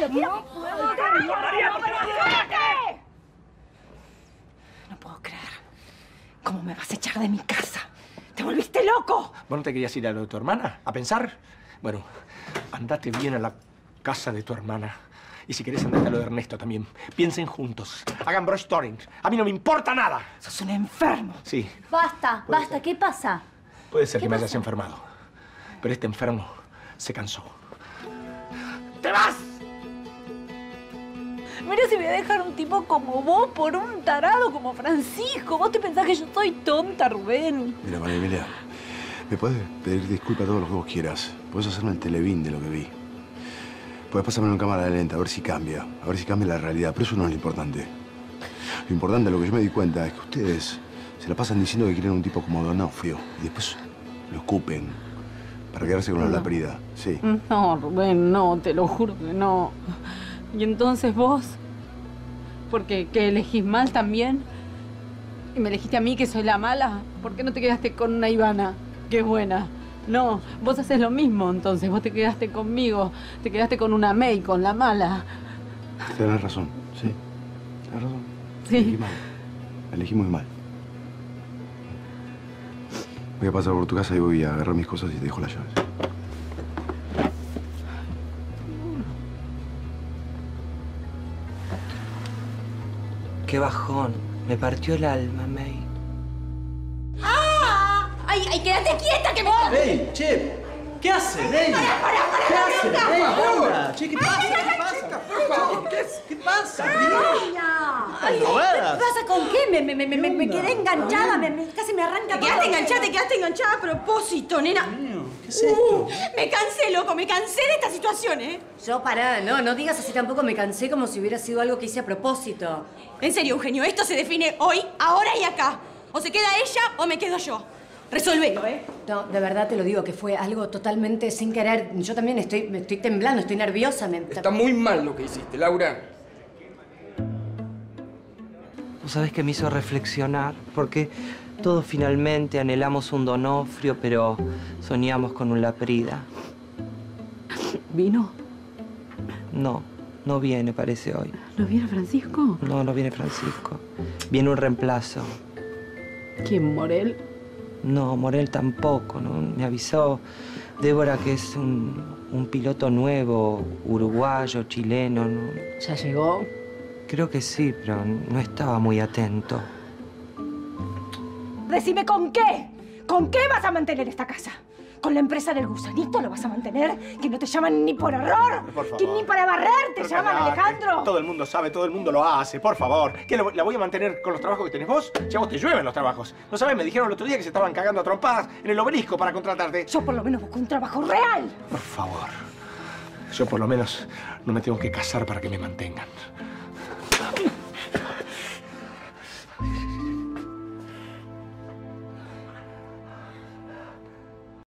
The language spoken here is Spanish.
lo quiero. No No puedo creer. ¿Cómo me vas a echar de mi casa? ¡Te volviste loco! ¿Vos no te querías ir a lo de tu hermana? ¿A pensar? Bueno, andate bien a la casa de tu hermana. Y si querés, andate a lo de Ernesto también. Piensen juntos. Hagan brainstorming. A mí no me importa nada. Sos un enfermo. Sí, Basta, basta, ¿qué pasa? puede ser ¿Qué que me hayas enfermado. Pero este enfermo se cansó. ¡Te vas! Mira si voy a dejar un tipo como vos por un tarado como Francisco. ¿Vos te pensás que yo soy tonta, Rubén? Mira, María Emilia, me puedes pedir disculpas todo lo que vos quieras. Puedes hacerme el televín de lo que vi. Puedes pasarme en cámara lenta, a ver si cambia. A ver si cambia la realidad. Pero eso no es lo importante. Lo importante, lo que yo me di cuenta, es que ustedes se la pasan diciendo que quieren un tipo como Donofrio. Y después lo escupen para quedarse con la laprida. Sí. No, Rubén, no, te lo juro que no. ¿Y entonces vos? Porque que elegís mal también. Y me elegiste a mí, que soy la mala. ¿Por qué no te quedaste con una Ivana, que es buena? No, vos haces lo mismo, entonces. Vos te quedaste conmigo. Te quedaste con una May, con la mala. Tenés razón, sí. Tenés razón. Sí. Elegí mal. Elegí muy mal. Voy a pasar por tu casa y voy a agarrar mis cosas y te dejo las llaves. Qué bajón. Me partió el alma, May. ¡Ay, ay, quédate quieta que me... ¡Ey, che! ¿Qué hace, Ney? ¿Qué hace, Ney? Hola. Che, ¿qué pasa? ¿Qué pasa? Por favor, ¿qué, qué pasa? Ay, ¿Qué drogadas. pasa con qué? Me, me, me, me, me quedé enganchada, me, me- casi me arranca Te quedaste enganchada, te quedaste enganchada a propósito, nena. ¿Qué es esto? Me cansé, loco, me cansé de esta situación, ¿eh? Yo, pará, no, no digas así tampoco, me cansé como si hubiera sido algo que hice a propósito. En serio, Eugenio, esto se define hoy, ahora y acá. O se queda ella o me quedo yo. Resolvelo, ¿eh? No, de verdad te lo digo, que fue algo totalmente sin querer. Yo también estoy, me estoy temblando, estoy nerviosa. Me... Está muy mal lo que hiciste, Laura. ¿Vos sabés que me hizo reflexionar? Porque todos finalmente anhelamos un Donofrio, pero soñamos con un Laprida. ¿Vino? No, no viene, parece hoy. ¿No viene Francisco? No, no viene Francisco. Viene un reemplazo. ¿Quién, Morel? No, Morel tampoco, ¿no? Me avisó Débora que es un, un piloto nuevo, uruguayo, chileno, ¿no? ¿Ya llegó? Creo que sí, pero no estaba muy atento. Decime con qué. ¿Con qué vas a mantener esta casa? ¿Con la empresa del gusanito lo vas a mantener? ¿Que no te llaman ni por error? Por favor. ¿Que ni para barrer te Pero llaman. Alejandro? Todo el mundo sabe, todo el mundo lo hace, por favor. ¿Qué, lo- la voy a mantener con los trabajos que tenés vos? Si a vos te llueven los trabajos. ¿No sabes? Me dijeron el otro día que se estaban cagando a trompadas en el obelisco para contratarte. Yo por lo menos busco un trabajo real. Por favor. Yo por lo menos no me tengo que casar para que me mantengan.